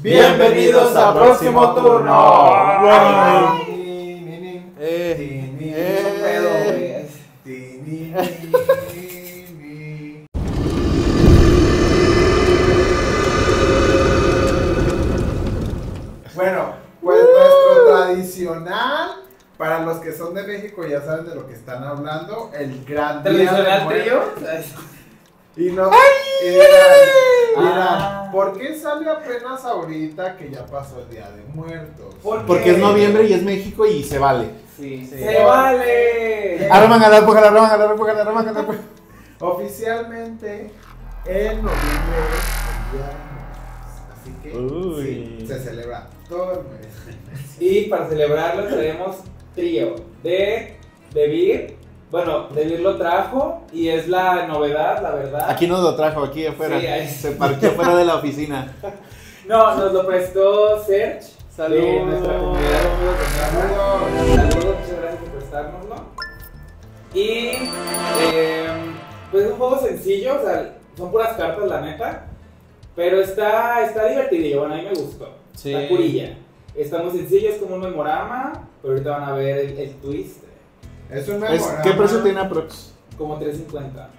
Bienvenidos a próximo turno. Eh. Bueno, pues nuestro tradicional, para los que son de México ya saben de lo que están hablando, el gran Día Tradicional trío. Y no, dirán, Ah. ¿por qué sale apenas ahorita que ya pasó el Día de Muertos? ¿Por? Porque es noviembre y es México y se vale. Sí, Sí. se vale. Arman a dar, pues, arman a dar, pues, arman a dar, pues. Oficialmente, en noviembre es el Día de Muertos. Así que Uy. sí, se celebra todo el mes. Y para celebrarlo tenemos trío de Debir. Bueno, Debir lo trajo y es la novedad, la verdad. Aquí nos lo trajo, aquí afuera. Sí, ahí. Se parqueó fuera de la oficina. No, nos lo prestó Serge. Saludos. De nuestra comunidad amigos de. Saludos. Muchas gracias por prestárnoslo. Y eh, pues es un juego sencillo, o sea, son puras cartas, la neta. Pero está, está divertido, bueno, a mí me gustó. Sí. Está curilla. Está muy sencillo, es como un memorama, pero ahorita van a ver el, el twist. Es un Es- memorama. ¿Qué precio tiene Aprox? Como 350.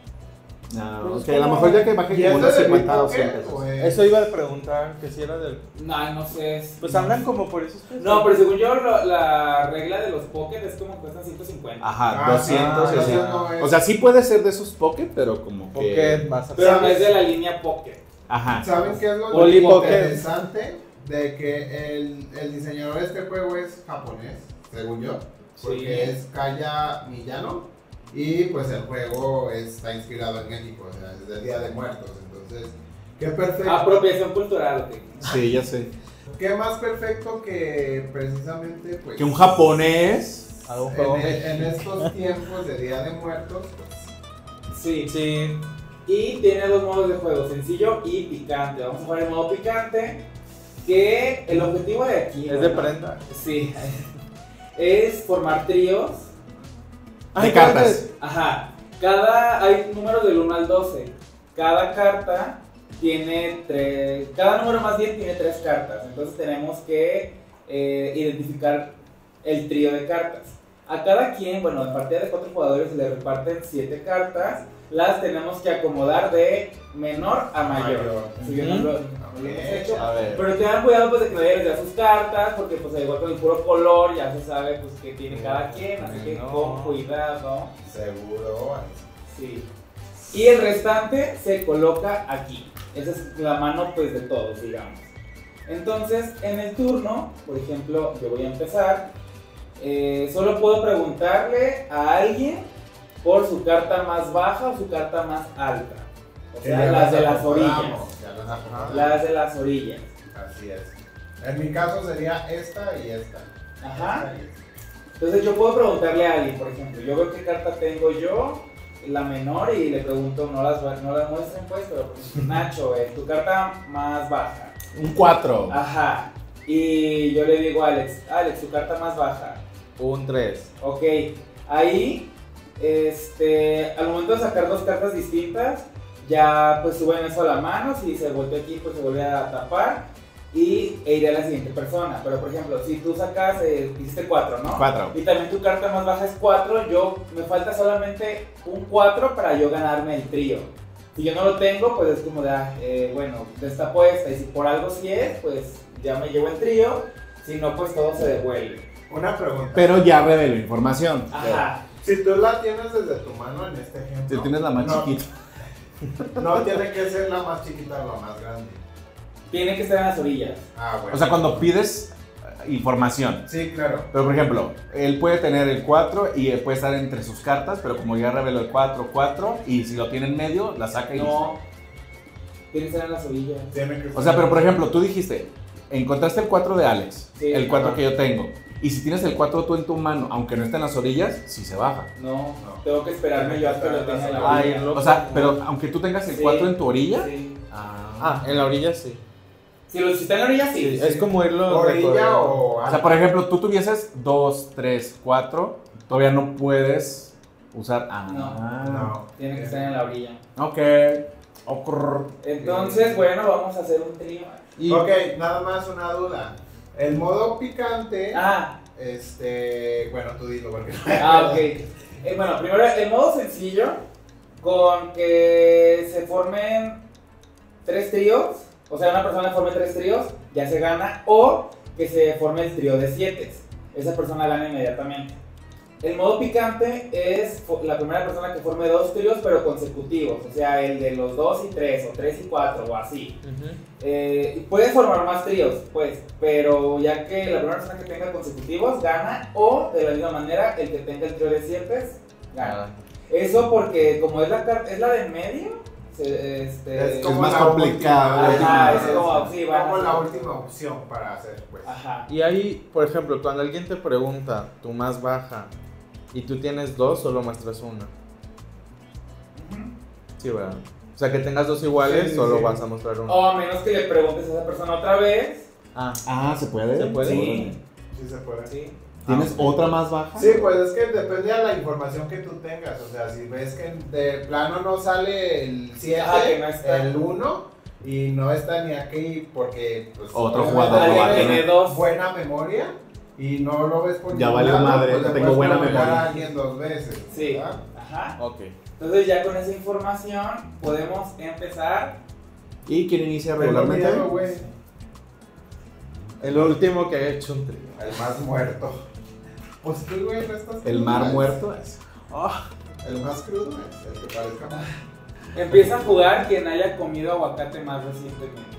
No, Pues ok, a lo mejor ya que baje ¿Y es como unos de 50 o Pocket 100 pesos. o es- Eso iba a preguntar, que si era del... No, no sé. es- Pues andan como por esos precios. No, pero según yo, lo- la regla de los pocket es como que cuestan 150. Ajá, Ah, sí, 200 y así. entonces no es- O sea, sí puede ser de esos Pocket, pero como que... Pocket más Pero no es de la línea pocket. Ajá. ¿Saben qué es lo interesante? De que el, el diseñador de este juego es japonés, según yo. Porque Sí. es Kaya Miyano. Y pues el juego está inspirado en México, o sea, es del Día de Muertos. Entonces, qué perfecto. Apropiación cultural. ok. Sí, ya sé. Qué más perfecto que precisamente pues. Que un japonés... un En, estos tiempos de Día de Muertos, pues. Sí. Sí, Y tiene dos modos de juego, sencillo y picante. Vamos a jugar el modo picante, que el objetivo de aquí... es de bueno, prenda. Sí. Es formar tríos. De cartas. Ajá. Cada... Hay números del 1 al 12. Cada carta tiene tres... Cada número más bien tiene tres cartas. Entonces tenemos que eh, identificar el trío de cartas. A cada quien, bueno, en partida de cuatro jugadores se le reparten siete cartas. Las tenemos que acomodar de menor a mayor. Mayor. Así que no lo- no lo hemos hecho. Pero tengan cuidado pues de que no vayan a sus cartas, porque pues al igual con el puro color ya se sabe pues que tiene cada quien, así que No. con cuidado. Seguro. Sí. Y el restante se coloca aquí. Esa es la mano pues de todos, digamos. Entonces, en el turno, por ejemplo, yo voy a empezar. Eh, solo puedo preguntarle a alguien por su carta más baja o su carta más alta. O sea, Ya las de las orillas. las de las orillas. Así es. En mi caso sería esta y esta. Ajá. Esta y esta. Entonces yo puedo preguntarle a alguien, por ejemplo, yo veo qué carta tengo yo, la menor, y le pregunto, no las, no las muestren pues, pero pues, Nacho, eh, tu carta más baja. Un 4. Ajá. Y yo le digo a Alex, Alex, tu carta más baja. Un 3. Ok. Ahí, este, al momento de sacar dos cartas distintas, ya pues suben eso a la mano, si se voltea aquí pues se vuelve a tapar y e iré a la siguiente persona. Pero por ejemplo, si tú sacas, eh, hiciste 4, ¿no? 4. Y también tu carta más baja es 4. Yo me falta solamente un 4 para yo ganarme el trío. Si yo no lo tengo, pues es como de, ah, eh, bueno, está puesta. Y si por algo sí es, pues ya me llevo el trío. Si no, pues todo se devuelve. Una pregunta. Pero ya reveló información. Ajá. Si tú la tienes desde tu mano en este ejemplo. Si tienes la más no, chiquita. No tiene que ser la más chiquita o la más grande. Tiene que estar en las orillas. Ah, bueno. O sea, cuando pides eh, información. Sí, claro. Pero por ejemplo, él puede tener el 4 y puede estar entre sus cartas, pero como ya reveló el 4, 4, y si lo tiene en medio, la saca y No. Tiene que estar en las orillas. Tiene que O sea, pero por ejemplo, tú dijiste, encontraste el 4 de Alex, Sí, el 4 ajá. que yo tengo. Y si tienes el 4 tú en tu mano, aunque no esté en las orillas, sí se baja. No, No. tengo que esperarme yo hasta que lo tenga en la Ay, orilla. O sea, pero aunque tú tengas el Sí. 4 en tu orilla. Sí. Ah. Ah, en la orilla sí. Si lo si está en la orilla, sí. Sí, Es como irlo Orilla o. O sea, por ejemplo, tú tuvieses 2, 3, 4, todavía no puedes usar. Ah. No. Tiene que estar en la orilla. Ok. Ocurr. Entonces, bueno, vamos a hacer un trío. Y Ok, nada más una duda. El modo picante, Ah, este, bueno, tú dilo porque no ah, ok. Eh, bueno, primero el modo sencillo, con que se formen tres tríos, o sea, una persona forme tres tríos, ya se gana, o que se forme el trío de siete. Esa persona gana inmediatamente. El modo picante es la primera persona que forme dos tríos, pero consecutivos, o sea, el de los dos y tres, o tres y cuatro, o así. Eh, y puedes formar más tríos, pues, pero ya que la primera persona que tenga consecutivos gana, o de la misma manera, el que tenga el trío de siete gana. Ah, Eso porque como es la, es la de en medio, se- este, Es como más complicado. última- Ajá, es como- sí, la última opción para hacer, pues. Ajá. Y ahí, por ejemplo, cuando alguien te pregunta tu más baja y tú tienes dos, solo muestras una. Sí, ¿verdad? O sea, que tengas dos iguales, Sí, sí, solo sí. vas a mostrar una. O a menos que le preguntes a esa persona otra vez. Ah, Ah, ¿se puede? ¿Se puede? Sí. Sí se puede. Sí. ¿Tienes Ah, otra más baja? Sí, pues es que depende de la información que tú tengas. O sea, si ves que de plano no sale el 7, Ah, que no está. el 1, y no está ni aquí porque pues, Otro jugador tiene dos. buena memoria y no lo ves por Ya valió lado, madre, pues tengo buena memoria. a alguien dos veces. Sí. ¿verdad? Ajá. Ok. Entonces ya con esa información podemos empezar. ¿Y quién inicia regularmente? El último que ha hecho un trío. El más muerto. Pues tú, güey, no estás El mar crudo, muerto. El más crudo es el que parezca más. Empieza a jugar quien haya comido aguacate más recientemente.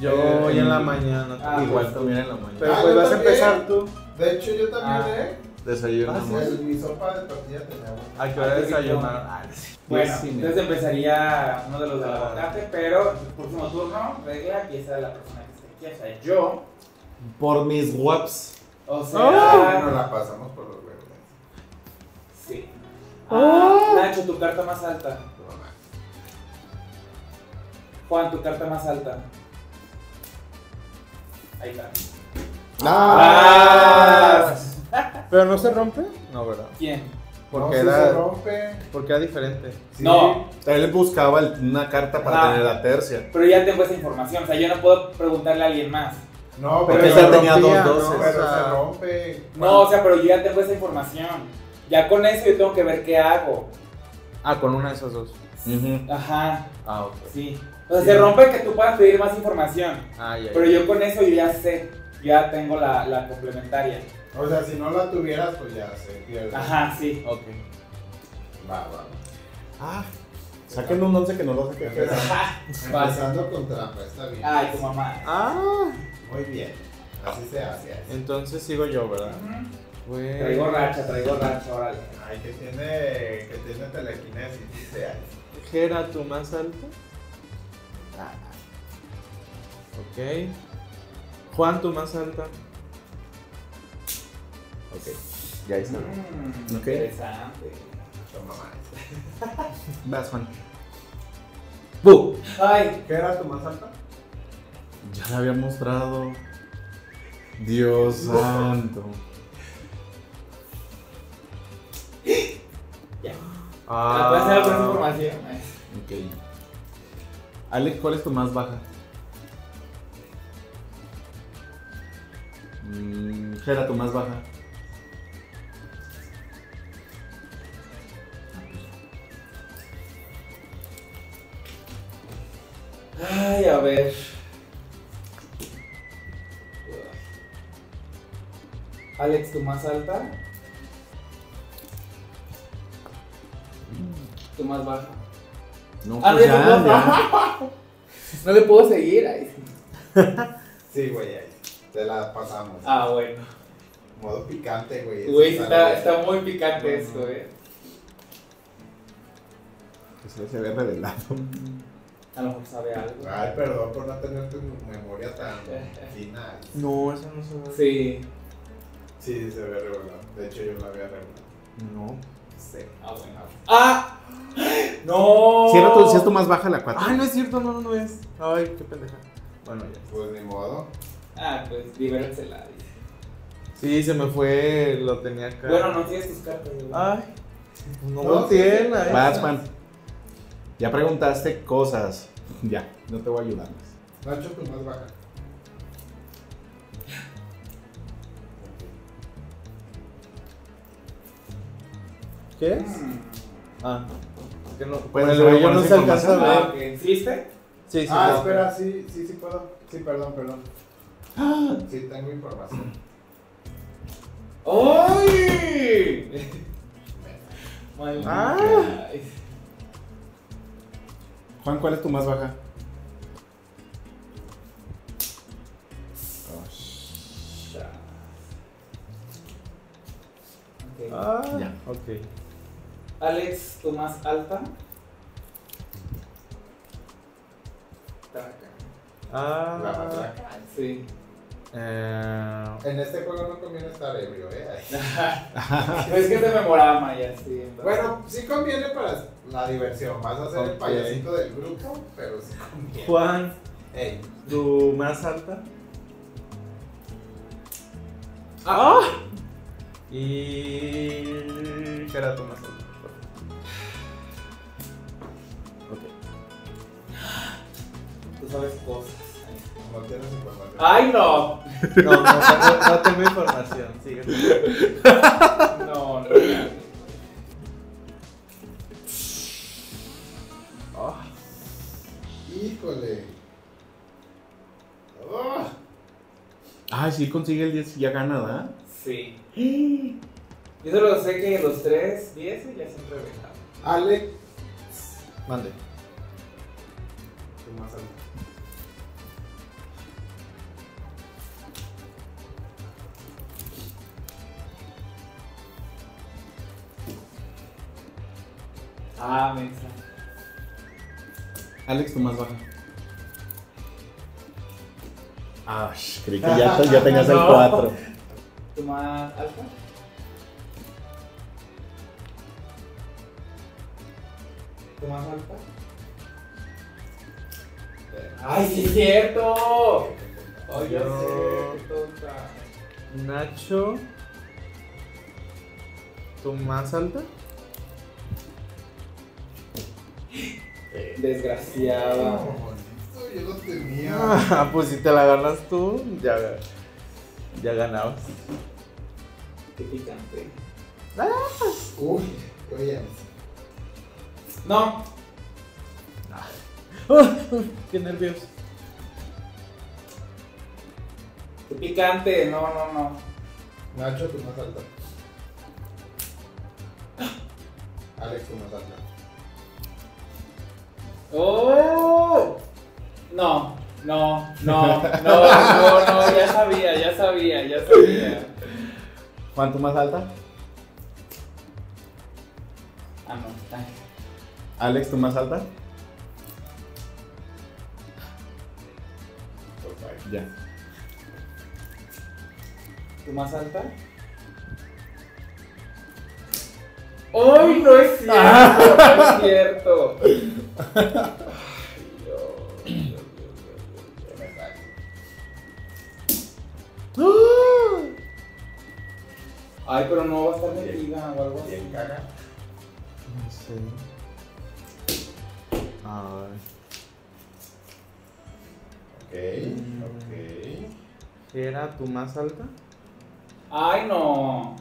Yo Eh, hoy en la mañana. Ah, Igual pues, también en la mañana. Pero Ah, pues yo vas a empezar tú. De hecho, yo también, Ah. ¿eh? Desayuno. Ah, sí, mi sopa de tortilla tenía bueno. ¿A qué hora desayunar? Ah, sí. Bueno, y media. entonces empezaría uno de los del aguacate, pero el próximo turno, regla, empieza la persona que esté aquí, o sea, yo. Por mis waps. O sea, nos la pasamos por los huevos. sí. Ah, Nacho, tu carta más alta. Juan, tu carta más alta. Ahí está. Ah. ¿Pero no se rompe? No, ¿verdad? ¿Quién? Porque no, si se era, rompe. porque era diferente. Sí. No. Él buscaba una carta para Ah. tener la tercia. Pero ya tengo esa información, o sea, yo no puedo preguntarle a alguien más. No, Porque pero, esa se tenía rompía, dos ¿no? doces. pero O sea, se rompe. No, o sea, pero yo ya tengo esa información. Ya con eso yo tengo que ver qué hago. Ah, con una de esas dos. Ajá, Ah, ok. sí. O sea, Sí. se rompe que tú puedas pedir más información. Ah, ya. Pero ya. yo con eso yo ya sé, ya tengo la, la complementaria. O sea, si no la tuvieras, pues ya se pierde. Ajá, sí. Ok. Va, va. Ah, saquen un 11 que no lo saqué. Empezando, Va. empezando con trampa, está bien. Ay, tu mamá. Ah, Muy bien. Así se hace. entonces sigo yo, ¿verdad? Pues- Traigo racha, traigo racha, órale. Ay, que tiene, que tiene telequinesis, dice ahí. ¿Qué era tu más alto? Ok. Juan, tu más alta. ok, ya está. Mm, Ok. Interesante. Toma más. Vas, Juan. ¡Bu! Ay, ¿Qué era tu más alta? Ya la había mostrado. Dios santo. ya. Ah. ¿Me puedes hacer otra información? Ok. Alex, ¿cuál es tu más baja? Mm, Gera, tu más baja. Ay, a ver. Alex, ¿tu más alta? ¿Tu más baja? No, Ah, pues ya, ya, no, ya. No le puedo seguir ahí. Sí, güey, ahí. Te la pasamos. Ah, bueno. Modo picante, güey. Güey, Eso está, está muy picante esto, eh. Que se, ve revelado. A lo mejor sabe algo. Ay, perdón por no tener tu memoria tan fina. No, esa no se ve. Sí. Sí, se ve regular. De hecho, yo la había regular. No. Sí. Ah, bueno. ¡Ah! ¡No! Si, era tu- si es tu más baja, la 4. Ah, no es cierto, no, no es. Ay, qué pendeja. Bueno, ya. Pues ni modo. Ah, pues dice. Sí, se me fue, lo tenía acá. Bueno, no tienes tus cartas. Ay, no, No, lo tiene. está. Juan. Ya preguntaste cosas. Ya, no te voy a ayudar más. Nacho, tu más baja. ¿Qué es? Mm. Ah. Que no, Puede con el buena no se alcanza a Ah, ver. ok. ¿Viste? Sí, sí. ah, espera, sí, sí, sí puedo. Sí, perdón, perdón. Sí, tengo información. ¡Ay! Ah. Juan, ¿cuál es tu más baja? Ok. Ah, Ya. ok. Alex, ¿tu más alta? Traca. La Ah. matraca. Sí. Eh, En este juego no conviene estar ebrio, ¿eh? es que es de memorama ya, sí. entonces- Bueno, sí conviene para la diversión. Vas a ser el payasito del grupo, pero sí conviene. Juan, Ey, ¿tu más alta? Ah, Y. ¿Qué era tu más alta? Tú sabes cosas. no tienes información. ¡Ay, no! No, no, no, no tengo información. Sigue. No, no. Ah, Híjole. Ah, Ah, sí, consigue el 10 y ya gana, ¿verdad? Sí. Yo solo sé que los tres, 10 ya siempre dejan. Alex, mande. tu más alto. Ah, mensa. Alex, tu más baja. Ah, sh, creí que ya, ya tenías el No. 4. ¿Tu más alta? ¿Tu más alta? ¡Ay, sí es cierto! ¡Ay, ya Yo- sé! ¡Qué tonta! Nacho. ¿Tu más alta? Desgraciada. Yo lo tenía. Ah, pues si te la ganas tú, ya, ya ganabas. Qué picante. Uy, oye. No, Qué nervios. qué picante. No, no, no. Nacho, tu más alta. Alex, tu más alta. ¡Oh! No, no, no, no, no, no, ya sabía, ya sabía, ya sabía. Juan, tu más alta. Ah, no. ay. Alex, tu más alta. Ya. ¿Tu más alta? ¡Ay, no es cierto! No es cierto. Ay, pero no va a estar metida o algo así. Bien caga. No sé. Ay. Ok, ok. ¿Qué era tu más alta? Ay, no.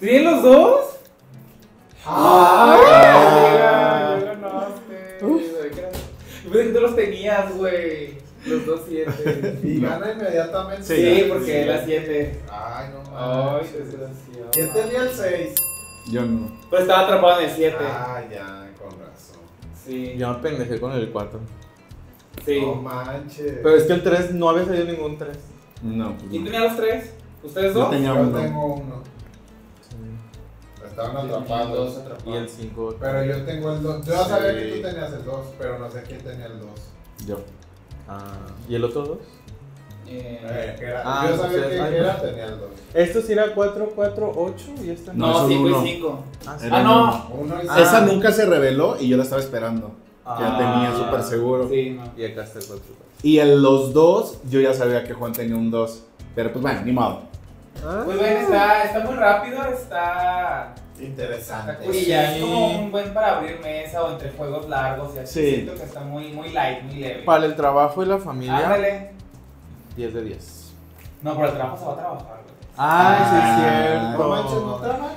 ¿Tienen los dos? ¡Ay! Yo pensé que tú los tenías, güey. Los dos siete. Y gana inmediatamente. Sí, porque la siete. Ay, no Ay, manches. desgraciado. ¿Quién tenía el 6? Yo no. Pero estaba atrapado en el 7. Ah, ya, con razón. Sí. Yo me pendejé con el 4. Sí. No manches. Pero es que el 3 no había salido ningún 3. No, pues ¿Quién no. tenía los tres? ¿Ustedes Yo dos? tenía Yo uno. tengo uno. Estaban Dos atrapados. Y el 5. Pero yo tengo el 2. Yo sabía Sí. que tú tenías el 2, pero no sé quién tenía el 2. Yo. Ah, ¿Y el otro 2? Eh, Eh, era- Ah, yo sabía que era, tenía el 2. Esto sí era 4, 4, 8 y este No, no, es un 5 uno. y 5. Ah, sí. Ah, no. Uno y Ah. Esa nunca se reveló y yo la estaba esperando. Ya Ah, tenía súper seguro. Sí, no. Y acá está el 4. Y en los dos, yo ya sabía que Juan tenía un 2. Pero pues bueno, ni modo. Ah, Pues bueno, está, está muy rápido, está... Interesante. Y ya es como un buen para abrir mesa o entre juegos largos y así. Sí. Siento que está muy, muy light, muy leve. Para el trabajo y la familia, Ándale. 10 de 10. No, pero el trabajo se va a trabajar. Ay, sí Ah, es cierto. No manches, ¿no trabajas?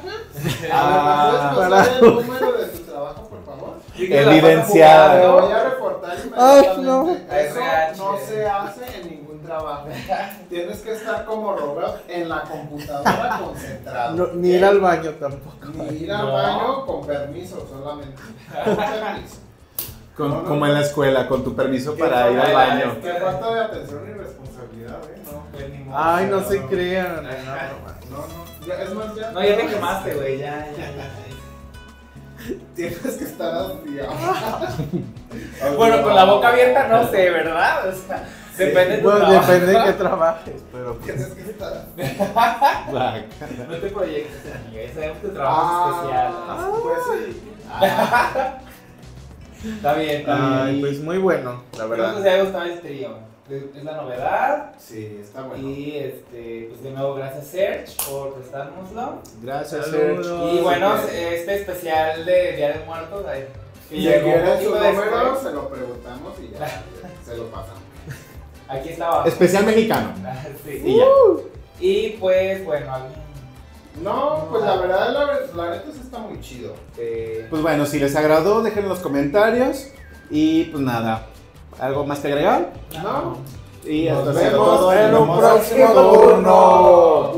Ah, A ver, ¿me puedes pasar el número de tu trabajo, por favor? Sí Evidenciado. Jugando. voy a reportar Ay, inmediatamente. no. Eso no se hace en ningún trabajo. Tienes que estar como Robert en la computadora concentrado. No, ni ir al baño tampoco. Ni ir al No. baño con permiso solamente. Con permiso. Con- como en la escuela, con tu permiso para ir al baño. Qué falta de atención y responsabilidad, ¿eh? No. Pues ni modo. Ay, no no. se crean. No, no. Ya, es más, ya. No, ya te quemaste, güey. Ya, ya, ya. Tienes que estar asfiado. Bueno, con la boca abierta no sé, ¿verdad? O sea, depende de tu Bueno, trabajo. depende de qué trabajes, pero pues, Tienes que estar No te proyectes, amiga. Ya sabemos que tu trabajo es especial. Ah, pues sí. Ah, Está bien, está bien. Pues muy bueno, la que verdad. os haya gustado este trío. Es la novedad. sí, está bueno. Y este, pues de nuevo, gracias Serge por prestárnoslo. Gracias. Sergio. Y bueno, este especial de Día de Muertos. ay, que Si quieren su número, se lo preguntamos y ya se lo pasamos. Aquí estaba. Especial mexicano. Sí. Y ya. Y pues bueno, alguien. No, pues la verdad, la, la neta sí está muy chido. eh, Pues bueno, si les agradó, dejen en los comentarios. Y pues nada, ¿algo más que agregar? ¿No? Y Nos hasta vemos en un próximo próximo turno.